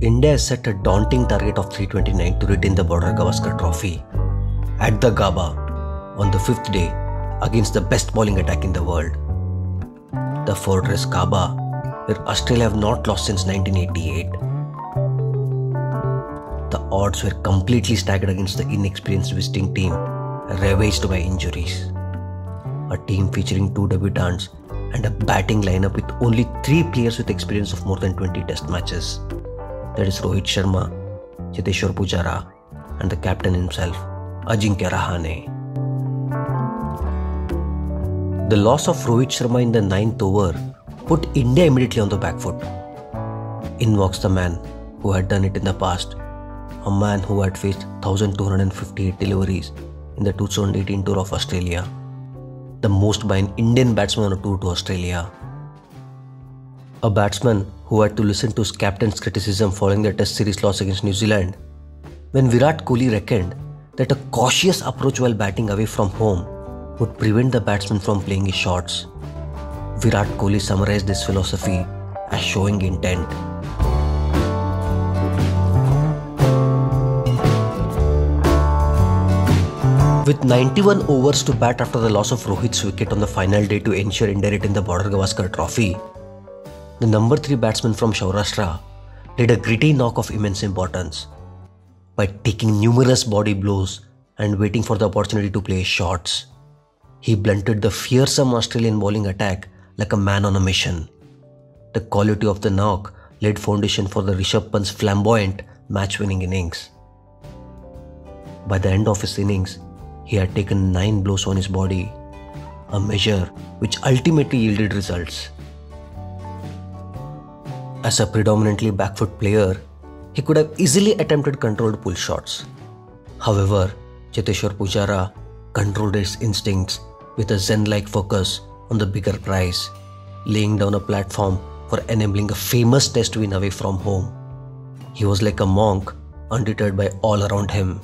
India has set a daunting target of 329 to retain the Border Gavaskar trophy. At the Gaba, on the fifth day, against the best bowling attack in the world. The fortress Gaba, where Australia have not lost since 1988. The odds were completely staggered against the inexperienced visiting team, ravaged by injuries. A team featuring two debutants and a batting lineup with only three players with experience of more than 20 test matches. That is Rohit Sharma, Cheteshwar Pujara, and the captain himself, Ajinkya Rahane. The loss of Rohit Sharma in the ninth over put India immediately on the back foot. In walks the man who had done it in the past, a man who had faced 1258 deliveries in the 2018 tour of Australia, the most by an Indian batsman on a tour to Australia. A batsman who had to listen to his captain's criticism following the Test series loss against New Zealand, when Virat Kohli reckoned that a cautious approach while batting away from home would prevent the batsman from playing his shots. Virat Kohli summarized this philosophy as showing intent. With 91 overs to bat after the loss of Rohit's wicket on the final day to ensure India retained the Border Gavaskar trophy, the number 3 batsman from Saurashtra did a gritty knock of immense importance by taking numerous body blows and waiting for the opportunity to play shots. He blunted the fearsome Australian bowling attack like a man on a mission. The quality of the knock laid foundation for the Rishabh Pant's flamboyant match-winning innings. By the end of his innings, he had taken 9 blows on his body, a measure which ultimately yielded results. As a predominantly backfoot player, he could have easily attempted controlled pull shots. However, Cheteshwar Pujara controlled his instincts with a zen like focus on the bigger prize, laying down a platform for enabling a famous test win away from home. He was like a monk, undeterred by all around him.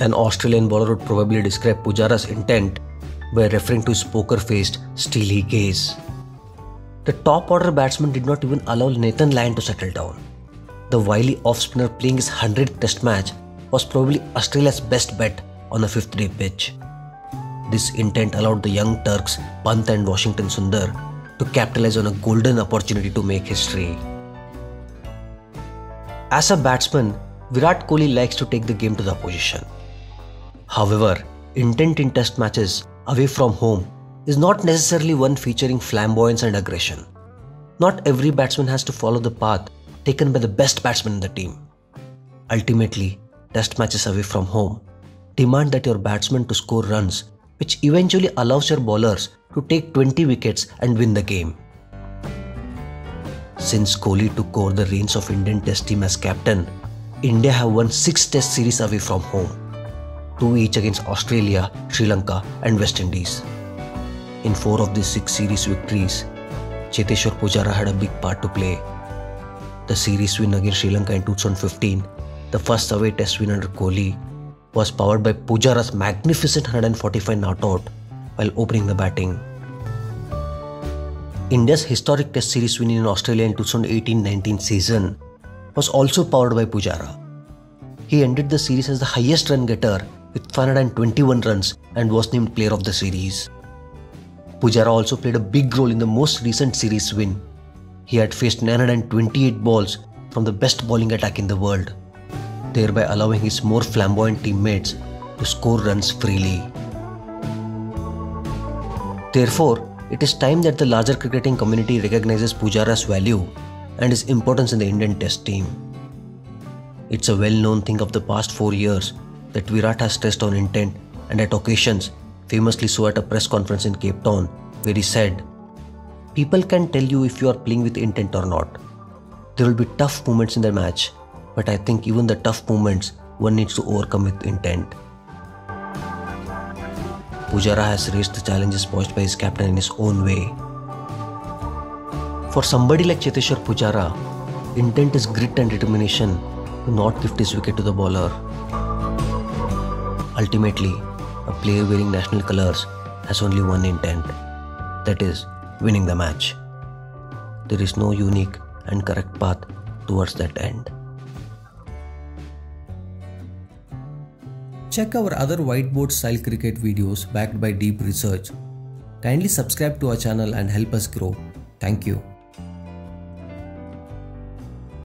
An Australian bowler would probably describe Pujara's intent by referring to his poker faced, steely gaze. The top order batsman did not even allow Nathan Lyon to settle down. The wily off spinner playing his 100th test match was probably Australia's best bet on a fifth day pitch. This intent allowed the young Turks Pant and Washington Sundar to capitalize on a golden opportunity to make history. As a batsman, Virat Kohli likes to take the game to the opposition. However, intent in test matches away from home is not necessarily one featuring flamboyance and aggression. Not every batsman has to follow the path taken by the best batsman in the team. Ultimately, test matches away from home demand that your batsman to score runs, which eventually allows your bowlers to take 20 wickets and win the game. Since Kohli took over the reins of Indian Test team as captain, India have won 6 Test series away from home, 2 each against Australia, Sri Lanka and West Indies. In 4 of these 6 series victories, Cheteshwar Pujara had a big part to play. The series win against Sri Lanka in 2015, the first away test win under Kohli, was powered by Pujara's magnificent 145 not out while opening the batting. India's historic Test series win in Australia in 2018-19 season was also powered by Pujara. He ended the series as the highest run getter with 521 runs and was named player of the series. Pujara also played a big role in the most recent series win. He had faced 928 balls from the best bowling attack in the world thereby allowing his more flamboyant teammates to score runs freely. Therefore, it is time that the larger cricketing community recognizes Pujara's value and his importance in the Indian Test team. It's a well known thing of the past four years that Virat has stressed on intent and at occasions, famously so at a press conference in Cape Town, where he said, People can tell you if you are playing with intent or not. There will be tough moments in the match, but I think even the tough moments one needs to overcome with intent. Pujara has raised the challenges posed by his captain in his own way. For somebody like Cheteshwar Pujara, intent is grit and determination to not gift his wicket to the bowler. Ultimately, a player wearing national colours has only one intent that is, winning the match. There is no unique and correct path towards that end. Check our other whiteboard style cricket videos backed by deep research. Kindly subscribe to our channel and help us grow. Thank you.